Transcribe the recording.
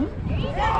Hmm?